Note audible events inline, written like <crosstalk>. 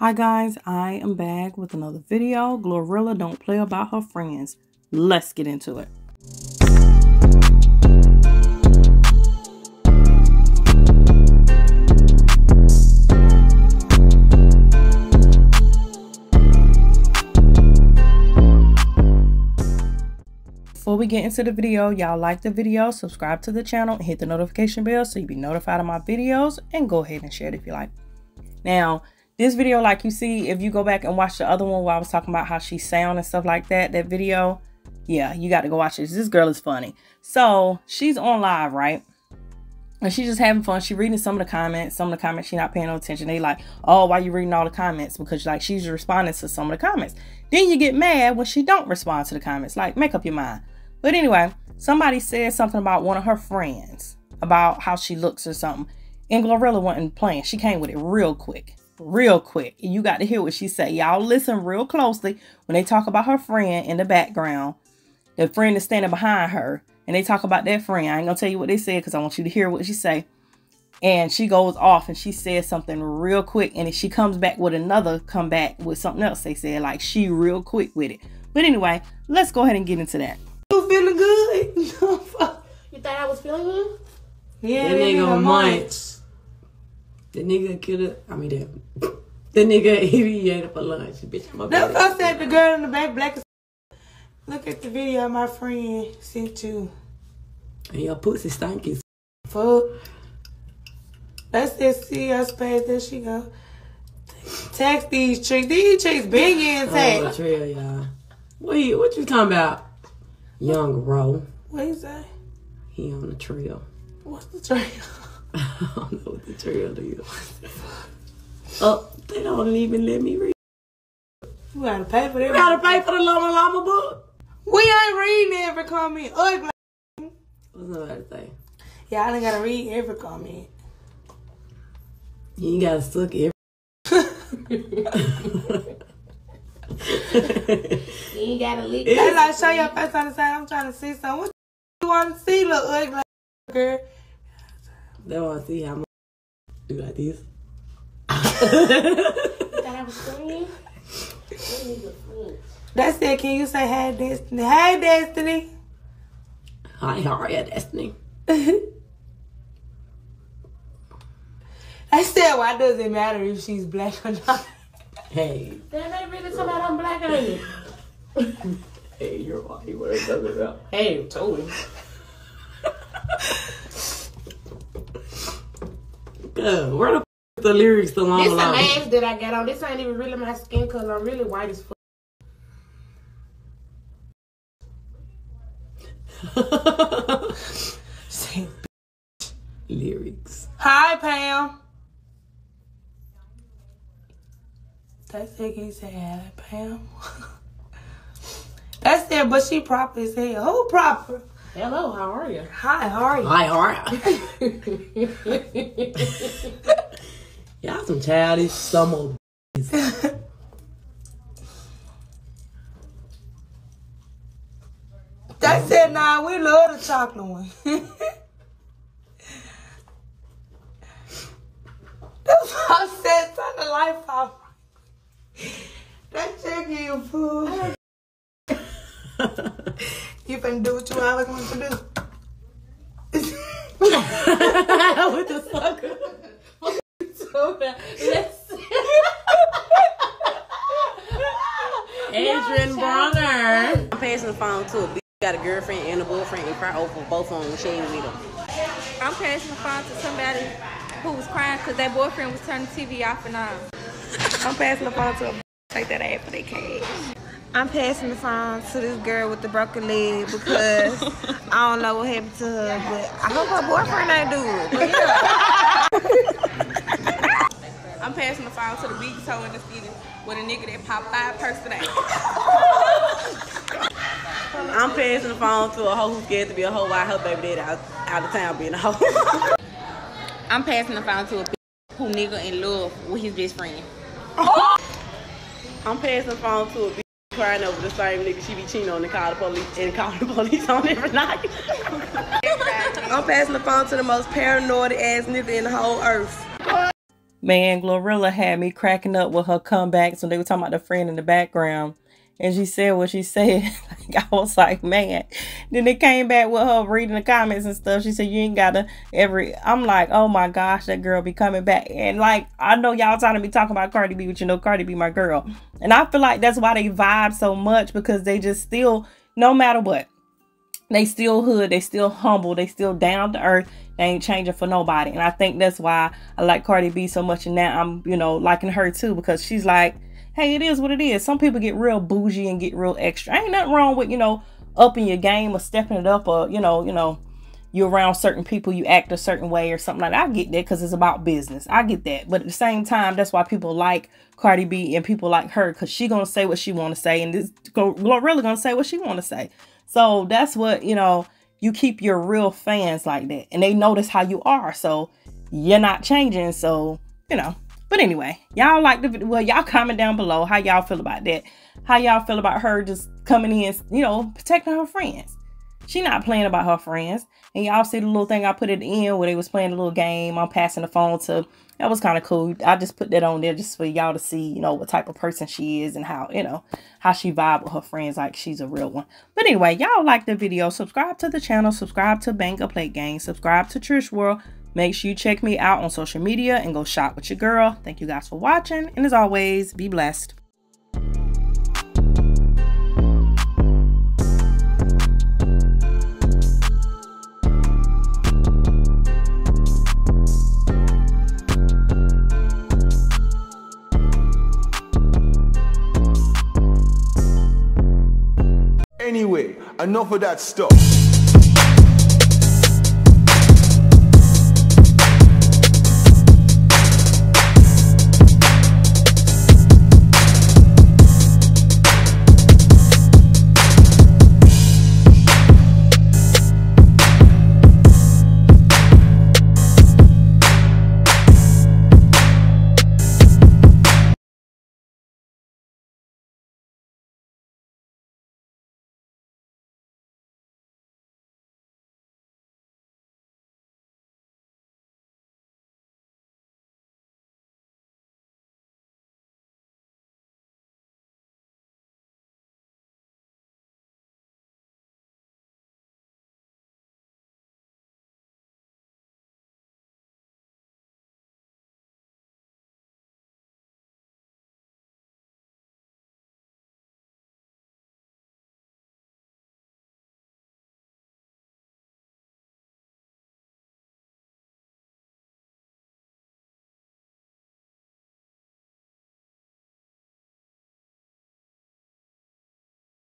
Hi guys, I am back with another video. Glorilla don't play about her friends. Let's get into it. Before we get into the video, y'all like the video, subscribe to the channel, and hit the notification bell so you be notified of my videos, and go ahead and share it if you like. Now, this video, like you see, if you go back and watch the other one where I was talking about how she sound and stuff like that, that video, yeah, you got to go watch this. This girl is funny. So she's on live, right? And she's just having fun. She reading some of the comments. Some of the comments she not paying no attention. They like, oh, why you reading all the comments? Because like she's responding to some of the comments. Then you get mad when she don't respond to the comments. Like, make up your mind. But anyway, somebody said something about one of her friends about how she looks or something. And Glorilla wasn't playing. She came with it real quick real quick. You got to hear what she say. Y'all listen real closely when they talk about her friend in the background. The friend is standing behind her. And they talk about that friend. I ain't going to tell you what they said because I want you to hear what she say. And she goes off and she says something real quick. And if she comes back with another come back with something else they said. Like she real quick with it. But anyway, let's go ahead and get into that. You feeling good? <laughs> you thought I was feeling good? Yeah, that nigga months. The nigga killed it. I mean, that. <laughs> The nigga <laughs> he ate it for lunch. Bitch, I'm a That's what I said. The girl in the back, black. Look at the video my friend sent you. And your pussy stinky. Fuck. Let's just see us past. There she go. Text these chicks. These chicks big in text. Oh, trail, y'all. What you, what you talking about? Young Ro. What you say? He on the trail. What's the trail? I don't know what the trail is. oh, they don't even let me read. We gotta pay for that. We gotta pay for the Llama Llama book. We ain't reading every comment. Ugly. What's another thing? Yeah, I done gotta read every comment. You ain't gotta suck every. you ain't gotta lick. That's like show your face on the side. I'm trying to see something. What you want to see, little ugly girl? They want to see how much do like this. That's it. Can you say hey Destiny? Hey Destiny. Hi, how are you, Destiny? I said, why does it matter if she's black or not? Hey. That they really talking about I'm black, ain't it? <laughs> hey, you're white. What are you talking about? Hey, told Where the the lyrics to Llama This a mask that I got on. This ain't even really my skin color. I'm really white as fuck. <laughs> lyrics. Hi, Pam. That's it. He said, hi, Pam? <laughs> That's it. But she proper as hell. Who proper? Hello, how are you? Hi, how are you? Hi, how are you? <laughs> Y'all some childish summer. That's said, now. We love the chocolate one. <laughs> That's what I said. Turn the life off. That chicken you fool. You finna do what you always want to do. <laughs> what the fuck? so bad. Let's Adrian Bronner. I'm passing the phone to a bitch got a girlfriend and a boyfriend and cry over both of them she ain't with them. I'm passing the phone to somebody who was crying because their boyfriend was turning the TV off and on. I'm passing the phone to a take that ass for their cash. I'm passing the phone to this girl with the broken leg because <laughs> I don't know what happened to her, but I hope her boyfriend ain't do it. But yeah. <laughs> I'm passing the phone to the biggest hoe in the city with a nigga that popped five purse today. <laughs> I'm passing the phone to a hoe who's scared to be a hoe while her baby daddy out, out of town being a hoe. I'm passing the phone to a bitch who nigga in love with his best friend. I'm passing the phone to a bitch crying over the same nigga she be cheating on and call the police and call the police on every night. <laughs> I'm passing the phone to the most paranoid ass nigga in the whole earth. Man, Glorilla had me cracking up with her comebacks when they were talking about the friend in the background. And she said what she said. <laughs> I was like, man. Then they came back with her reading the comments and stuff. She said, you ain't gotta every. I'm like, oh my gosh, that girl be coming back. And like, I know y'all trying to be talking about Cardi B, but you know, Cardi B, my girl. And I feel like that's why they vibe so much because they just still, no matter what, they still hood, they still humble, they still down to earth. They ain't changing for nobody. And I think that's why I like Cardi B so much. And now I'm, you know, liking her too because she's like, hey, it is what it is. Some people get real bougie and get real extra. Ain't nothing wrong with, you know, upping your game or stepping it up or, you know, you know, you're around certain people, you act a certain way or something like that. I get that because it's about business. I get that. But at the same time, that's why people like Cardi B and people like her because she gonna say what she want to say and this really gonna say what she want to say. So that's what, you know, you keep your real fans like that and they notice how you are. So you're not changing. So, you know. But anyway, y'all like the video. well, y'all comment down below how y'all feel about that. How y'all feel about her just coming in, you know, protecting her friends. She not playing about her friends. And y'all see the little thing I put at the end where they was playing a little game. I'm passing the phone to that was kind of cool. I just put that on there just for y'all to see, you know, what type of person she is and how, you know, how she vibe with her friends like she's a real one. But anyway, y'all like the video. Subscribe to the channel. Subscribe to Bang Play Gang. Subscribe to Trish World. Make sure you check me out on social media and go shop with your girl. Thank you guys for watching. And as always, be blessed. Anyway, enough of that stuff.